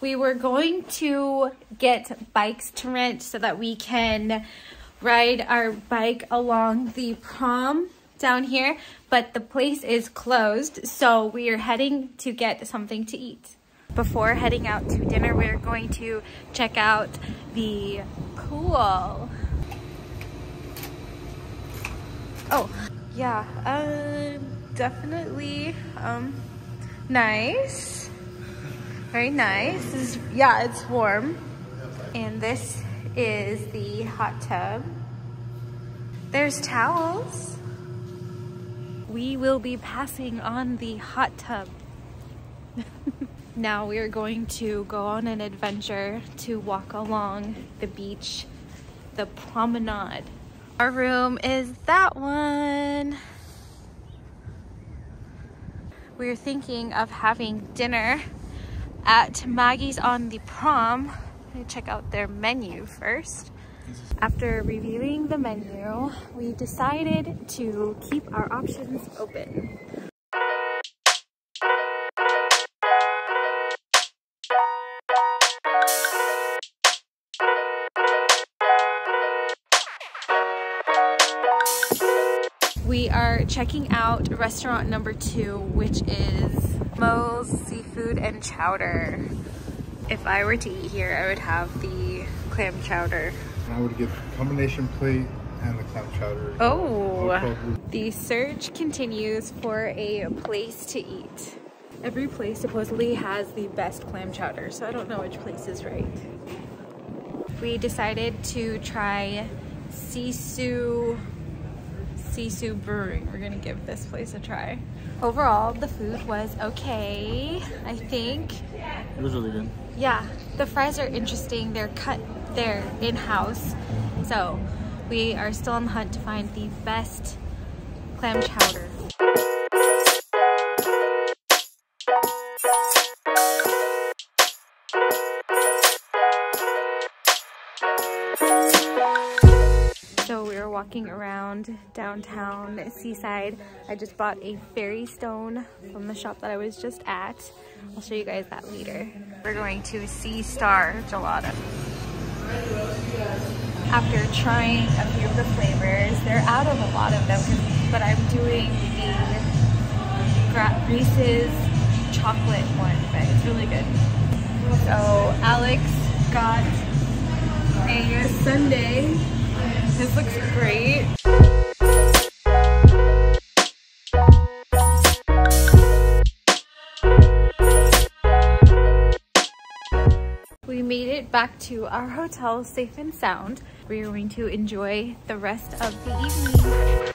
We were going to get bikes to rent so that we can ride our bike along the prom down here, but the place is closed, so we are heading to get something to eat. Before heading out to dinner, we're going to check out the pool. Oh, yeah, um, definitely, um, nice. Very nice. Is, yeah, it's warm. And this is the hot tub. There's towels. We will be passing on the hot tub. now we are going to go on an adventure to walk along the beach, the promenade. Our room is that one. We're thinking of having dinner at Maggie's on the prom. check out their menu first. After reviewing the menu, we decided to keep our options open. We are checking out restaurant number two, which is Mo's Seafood and Chowder. If I were to eat here, I would have the clam chowder. I would get combination plate and the clam chowder. Oh, the search continues for a place to eat. Every place supposedly has the best clam chowder, so I don't know which place is right. We decided to try Sisu Sisu Brewing. We're gonna give this place a try. Overall, the food was okay, I think. It was really good. Yeah, the fries are interesting. They're cut, they're in-house. So we are still on the hunt to find the best clam chowder. So we were walking around downtown Seaside. I just bought a fairy stone from the shop that I was just at. I'll show you guys that later. We're going to Sea Star Gelato. After trying a few of the flavors, they're out of a lot of them, but I'm doing the Reese's chocolate one, but it's really good. So Alex got a sundae this looks great. We made it back to our hotel safe and sound. We are going to enjoy the rest of the evening.